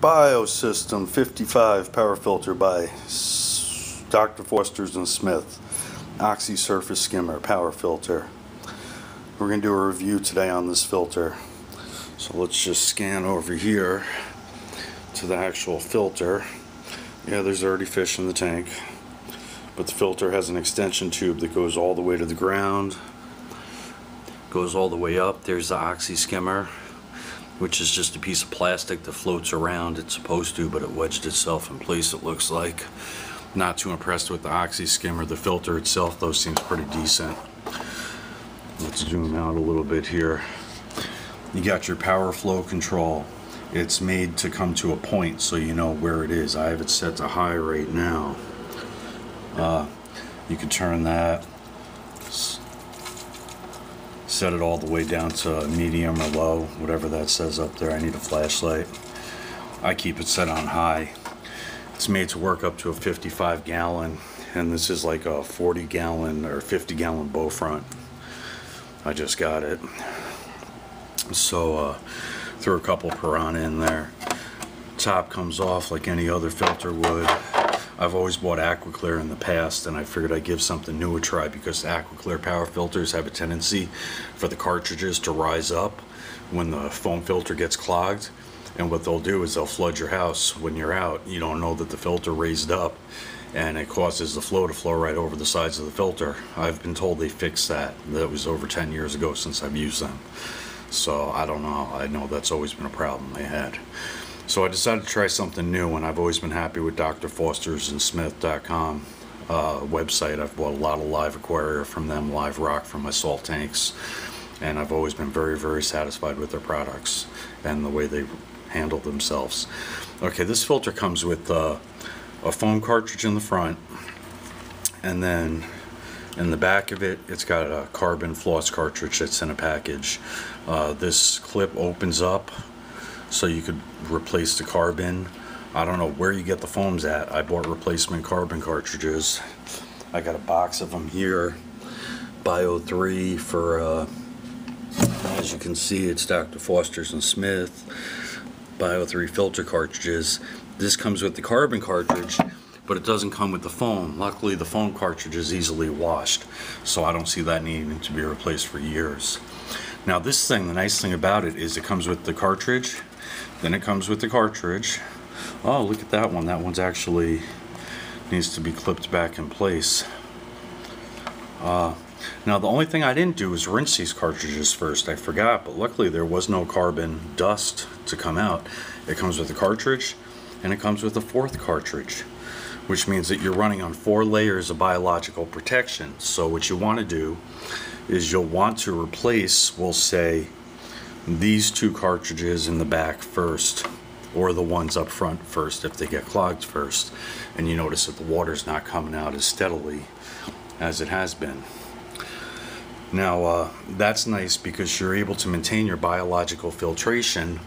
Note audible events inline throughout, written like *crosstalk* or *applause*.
Biosystem 55 power filter by Dr. Foster's and Smith. Oxy surface skimmer power filter. We're going to do a review today on this filter. So let's just scan over here to the actual filter. Yeah, there's already fish in the tank. But the filter has an extension tube that goes all the way to the ground. Goes all the way up. There's the oxy skimmer which is just a piece of plastic that floats around. It's supposed to, but it wedged itself in place, it looks like. Not too impressed with the oxy skimmer. The filter itself, though, seems pretty decent. Let's zoom out a little bit here. You got your power flow control. It's made to come to a point so you know where it is. I have it set to high right now. Uh, you can turn that set it all the way down to medium or low, whatever that says up there. I need a flashlight. I keep it set on high. It's made to work up to a 55 gallon, and this is like a 40 gallon or 50 gallon bow front. I just got it. So uh, threw a couple Piranha in there. Top comes off like any other filter would. I've always bought Aquaclear in the past and I figured I'd give something new a try because Aquaclear power filters have a tendency for the cartridges to rise up when the foam filter gets clogged. And what they'll do is they'll flood your house when you're out. You don't know that the filter raised up and it causes the flow to flow right over the sides of the filter. I've been told they fixed that. That was over 10 years ago since I've used them. So I don't know. I know that's always been a problem they had so I decided to try something new, and I've always been happy with Dr. Foster's and Smith.com uh, website. I've bought a lot of LiveAquaria from them, live rock from my salt tanks, and I've always been very, very satisfied with their products and the way they handle themselves. Okay, this filter comes with uh, a foam cartridge in the front, and then in the back of it, it's got a carbon floss cartridge that's in a package. Uh, this clip opens up so you could replace the carbon. I don't know where you get the foams at. I bought replacement carbon cartridges. I got a box of them here. Bio 3 for, uh, as you can see, it's Dr. Foster's and Smith. Bio 3 filter cartridges. This comes with the carbon cartridge, but it doesn't come with the foam. Luckily, the foam cartridge is easily washed, so I don't see that needing to be replaced for years. Now this thing, the nice thing about it is it comes with the cartridge then it comes with the cartridge. Oh, look at that one. That one's actually needs to be clipped back in place. Uh, now the only thing I didn't do was rinse these cartridges first. I forgot, but luckily there was no carbon dust to come out. It comes with a cartridge and it comes with a fourth cartridge, which means that you're running on four layers of biological protection. So what you want to do is you'll want to replace, we'll say, these two cartridges in the back first or the ones up front first if they get clogged first and you notice that the water's not coming out as steadily as it has been. Now uh, that's nice because you're able to maintain your biological filtration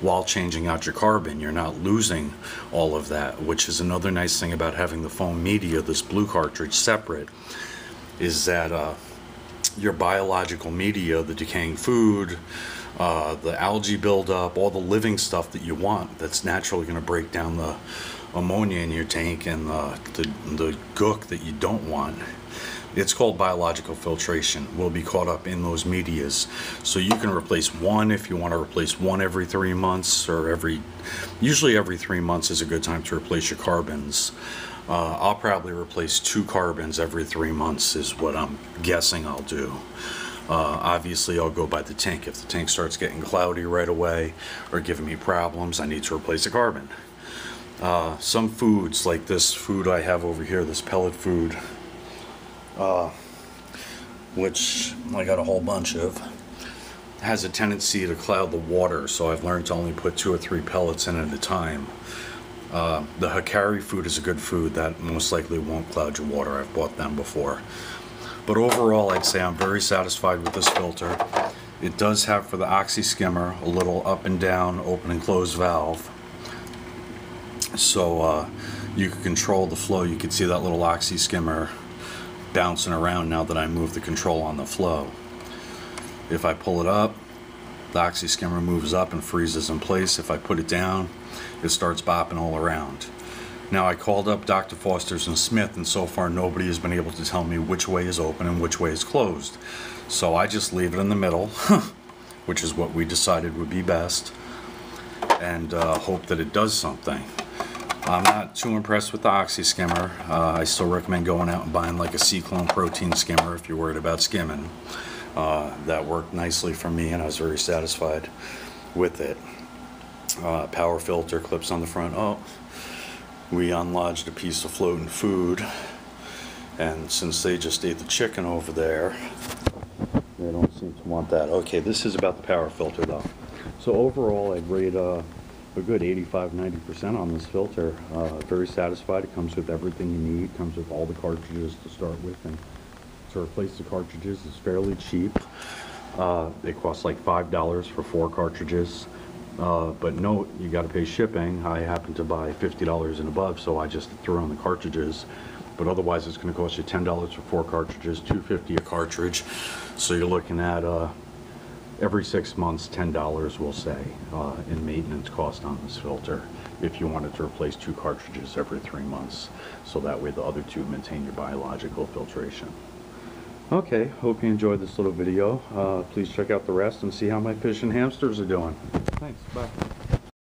while changing out your carbon. You're not losing all of that which is another nice thing about having the foam media this blue cartridge separate is that uh, your biological media the decaying food uh, the algae buildup, all the living stuff that you want that's naturally going to break down the ammonia in your tank and the, the, the gook that you don't want. It's called biological filtration. Will be caught up in those medias. So you can replace one if you want to replace one every three months or every, usually every three months is a good time to replace your carbons. Uh, I'll probably replace two carbons every three months is what I'm guessing I'll do. Uh, obviously, I'll go by the tank. If the tank starts getting cloudy right away or giving me problems, I need to replace the carbon. Uh, some foods, like this food I have over here, this pellet food, uh, which I got a whole bunch of, has a tendency to cloud the water, so I've learned to only put two or three pellets in at a time. Uh, the Hikari food is a good food that most likely won't cloud your water. I've bought them before. But overall, I'd say I'm very satisfied with this filter. It does have for the oxy skimmer a little up and down open and close valve. So uh, you can control the flow. You can see that little oxy skimmer bouncing around now that I move the control on the flow. If I pull it up, The oxy skimmer moves up and freezes in place. If I put it down, it starts bopping all around. Now I called up Dr. Foster's and Smith, and so far nobody has been able to tell me which way is open and which way is closed. So I just leave it in the middle, *laughs* which is what we decided would be best, and uh, hope that it does something. I'm not too impressed with the Oxy skimmer. Uh, I still recommend going out and buying like a SeaClone protein skimmer if you're worried about skimming. Uh, that worked nicely for me, and I was very satisfied with it. Uh, power filter clips on the front. Oh, we unlodged a piece of floating food, and since they just ate the chicken over there, they don't seem to want that. Okay, this is about the power filter though. So overall, I'd rate uh, a good 85, 90% on this filter. Uh, very satisfied. It comes with everything you need. It Comes with all the cartridges to start with, and to replace the cartridges is fairly cheap. Uh, it costs like five dollars for four cartridges. Uh, but note, you got to pay shipping. I happen to buy fifty dollars and above, so I just threw on the cartridges. But otherwise, it's going to cost you ten dollars for four cartridges, two fifty a cartridge. So you're looking at uh, every six months, ten dollars, we'll say, uh, in maintenance cost on this filter. If you wanted to replace two cartridges every three months, so that way the other two maintain your biological filtration. Okay, hope you enjoyed this little video. Uh, please check out the rest and see how my fish and hamsters are doing. Thanks, bye.